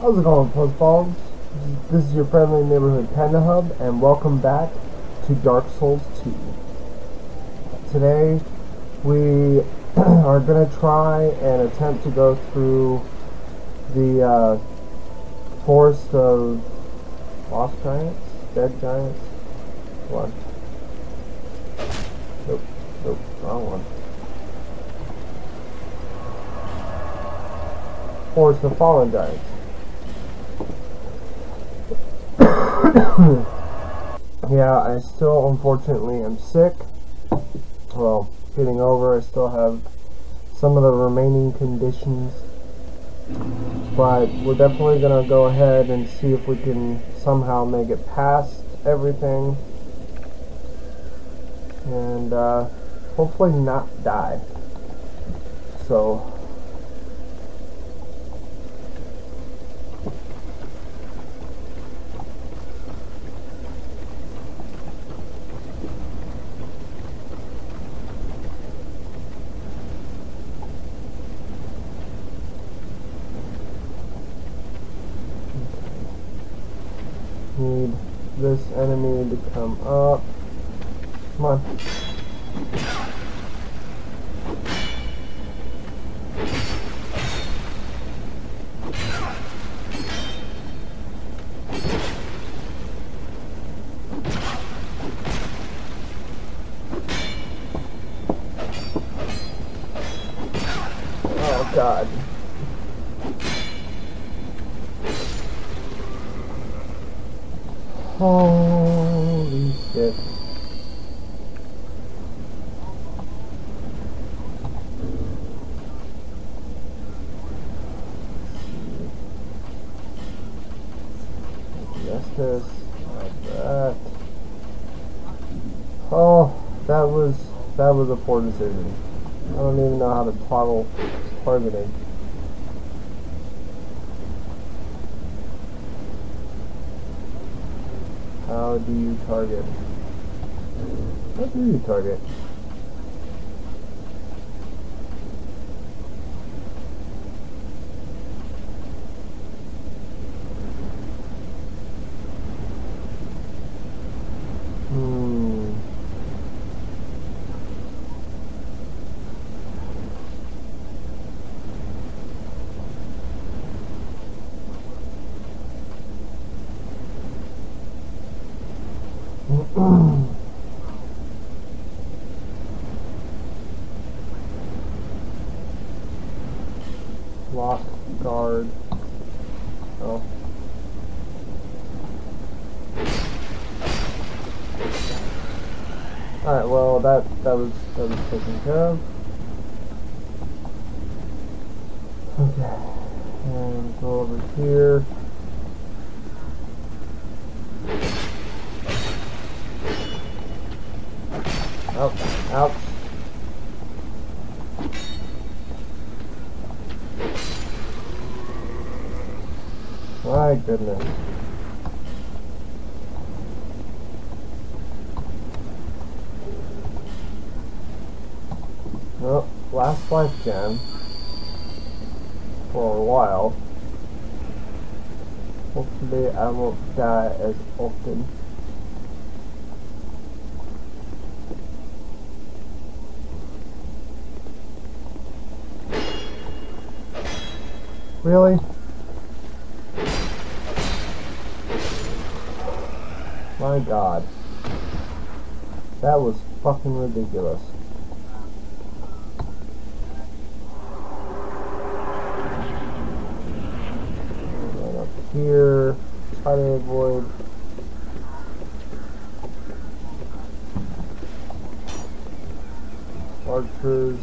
How's it going, Fuzzballs? This is your friendly neighborhood Panda Hub, and welcome back to Dark Souls 2. Today, we are going to try and attempt to go through the uh, forest of lost giants, dead giants. One. Nope, nope, wrong one. Forest of fallen giants. yeah, I still unfortunately am sick. Well, getting over, I still have some of the remaining conditions. But we're definitely going to go ahead and see if we can somehow make it past everything. And uh, hopefully not die. So, need this enemy to come up. Come on. Holy shit. That. Oh, that was that was a poor decision. I don't even know how to toggle targeting. How do you target? How do you target? Lock guard. Oh. Alright, well that that was that was taken care of. Okay. And go over here. My goodness. Well, last life gem. For a while. Hopefully I won't die as often. Really? My god. That was fucking ridiculous. Right up here. Try to avoid. Archers.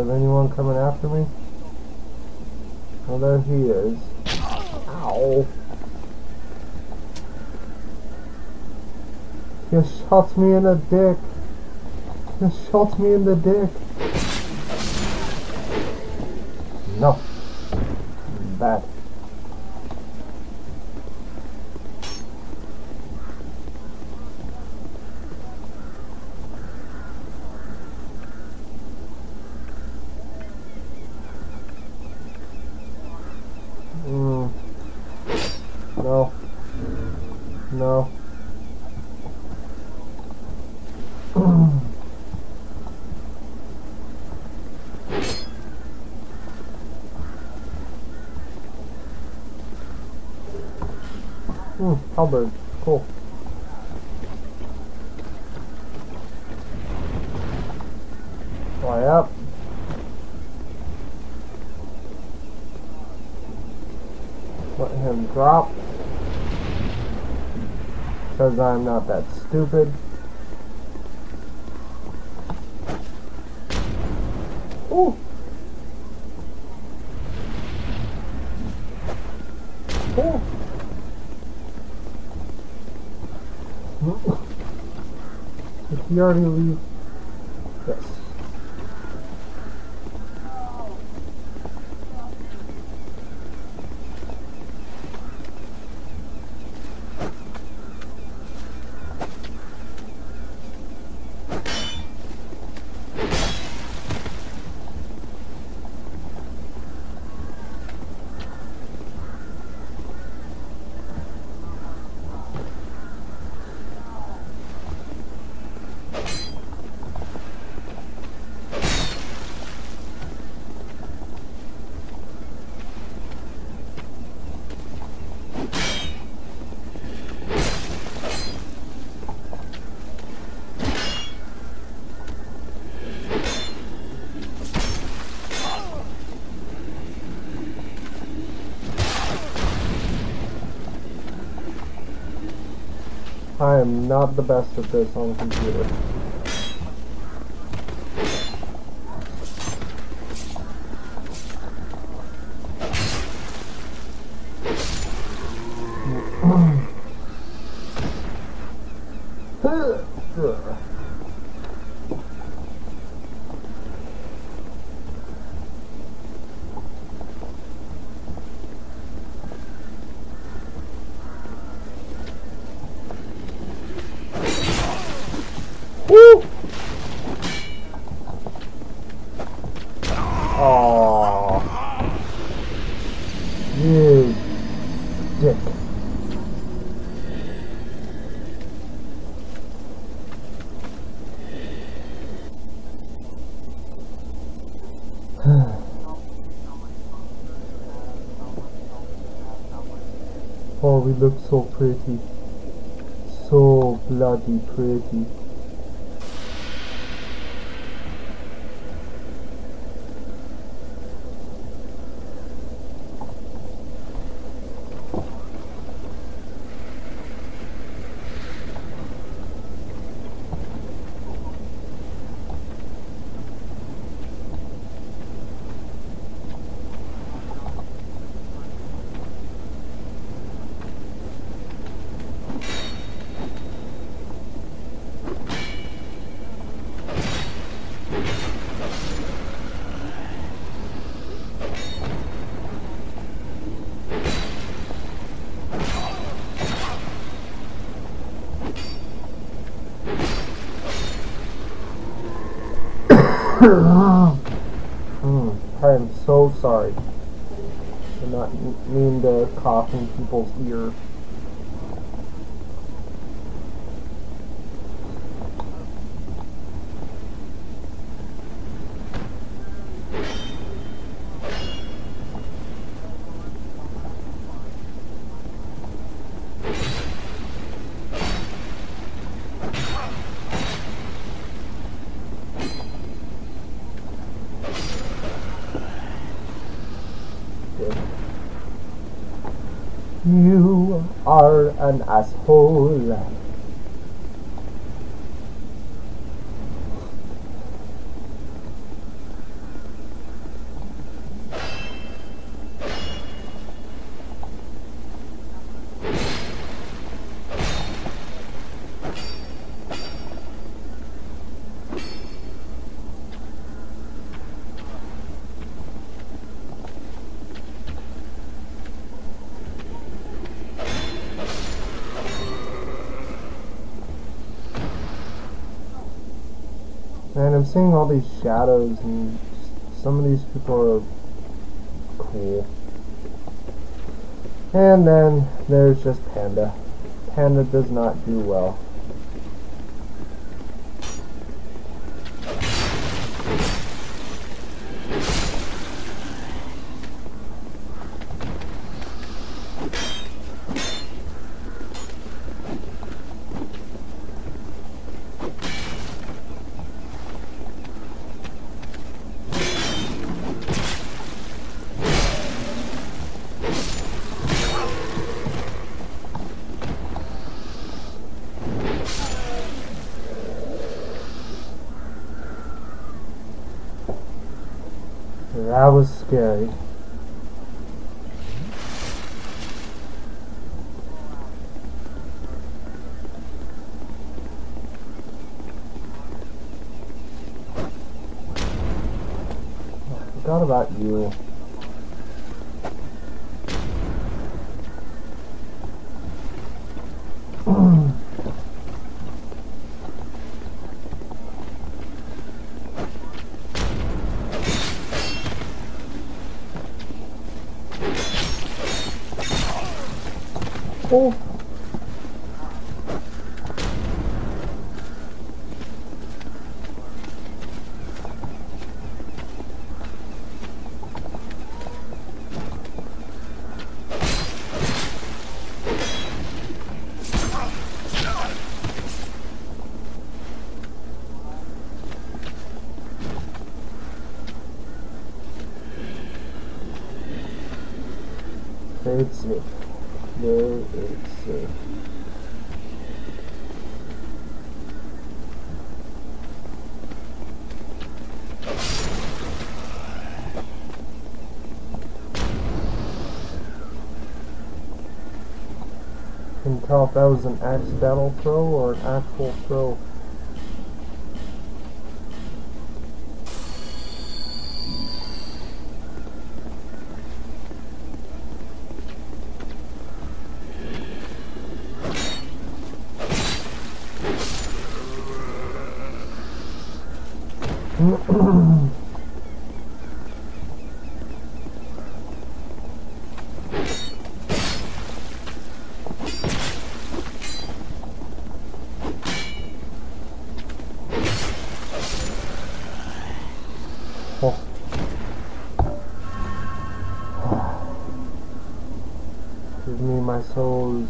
of anyone coming after me? Well, there he is. Ow! You shot me in the dick! He shot me in the dick! Halberd. Cool. Fly up. Let him drop. Because I'm not that stupid. Did he already leave? I am not the best at this on the computer. Woo! Aww. You dick. oh, we look so pretty. So bloody pretty. Mm, I am so sorry. I did not mean to cough in people's ear. You are an asshole. And I'm seeing all these shadows and some of these people are cool. And then there's just Panda. Panda does not do well. That was scary. I forgot about you. Oh. It's safe. There it's safe. Can tell if that was an accidental throw or an actual throw. Oh. Give me my souls.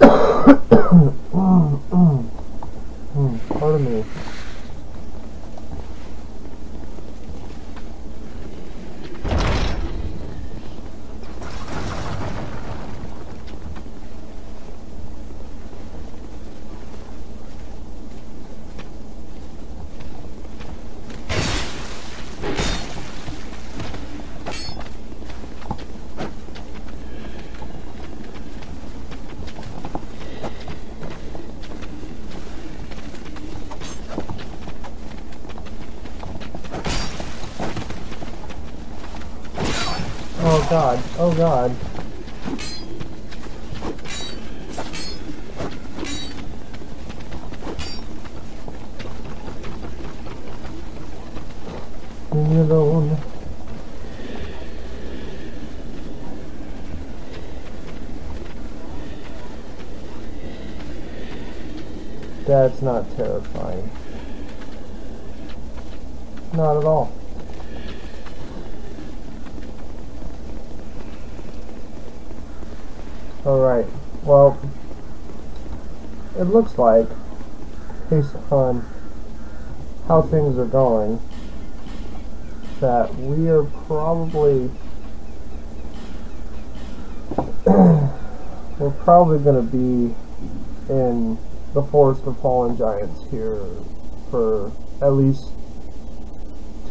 mm, mm. Mm, pardon me. Oh god, oh god. Leave me alone. That's not terrifying. Not at all. Alright, well, it looks like, based on how things are going, that we are probably, we're probably going to be in the Forest of Fallen Giants here for at least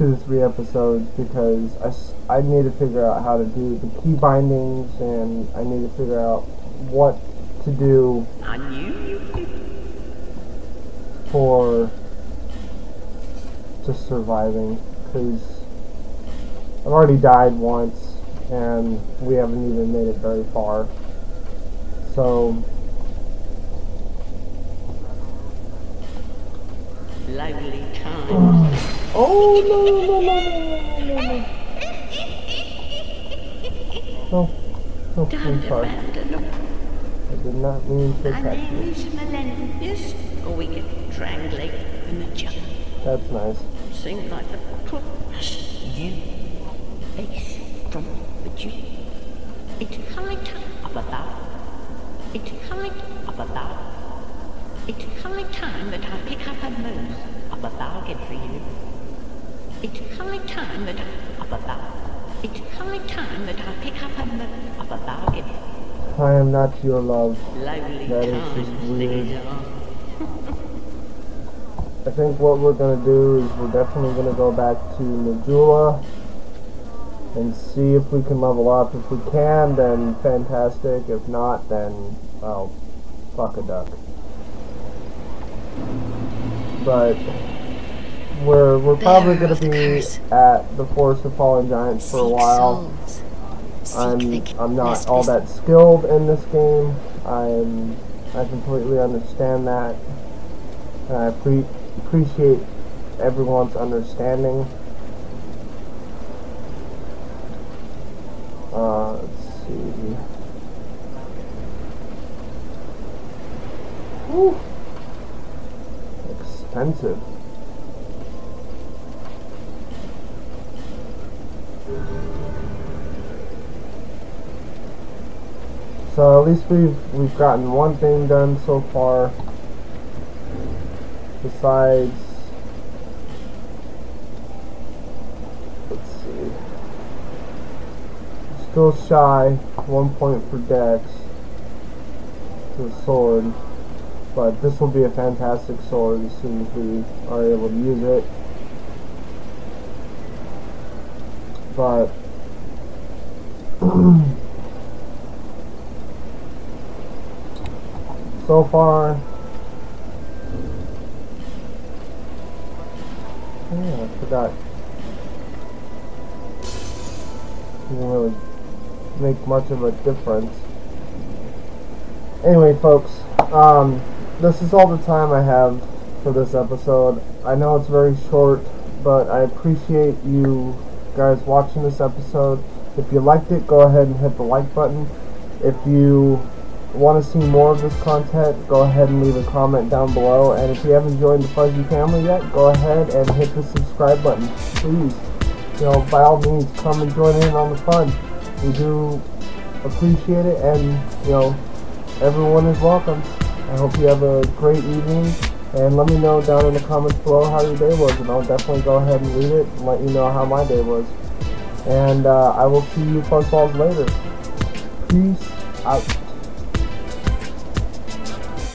two to three episodes because I, I need to figure out how to do the key bindings and I need to figure out what to do I knew you for just surviving because I've already died once, and we haven't even made it very far. So, Lively times. Oh no no no no no no no! No, no, Don't I'm sorry. I did not mean to My attack name you. is Melendez, or we can triangulate in the jungle. That's nice. Sing like the class. You face from the Jew. It's high time up above. It's high time up above. It's high time that I pick up a move up a bargain for you. It's high time that I up. It's high time that I pick up a up. I am not your love. Lovely That is just weird. I think what we're gonna do is we're definitely gonna go back to Majula and see if we can level up. If we can, then fantastic. If not, then well, fuck a duck. But we're we're probably gonna be curse. at the Forest of Fallen Giants for a while. I'm I'm not all that skilled in this game. I'm I completely understand that, and I pre- appreciate everyone's understanding. Uh, let's see. Expensive. So at least we've we've gotten one thing done so far. Besides, let's see, still shy one point for Dex to the sword, but this will be a fantastic sword as soon as we are able to use it. But so far. Yeah, I forgot. Didn't really make much of a difference. Anyway, folks, um, this is all the time I have for this episode. I know it's very short, but I appreciate you guys watching this episode. If you liked it, go ahead and hit the like button. If you want to see more of this content, go ahead and leave a comment down below. And if you haven't joined the Fuzzy family yet, go ahead and hit the subscribe button. Please, you know, by all means, come and join in on the fun. We do appreciate it, and you know, everyone is welcome. I hope you have a great evening. And let me know down in the comments below how your day was, and I'll definitely go ahead and read it and let you know how my day was. And uh, I will see you fuzzballs later. Peace out.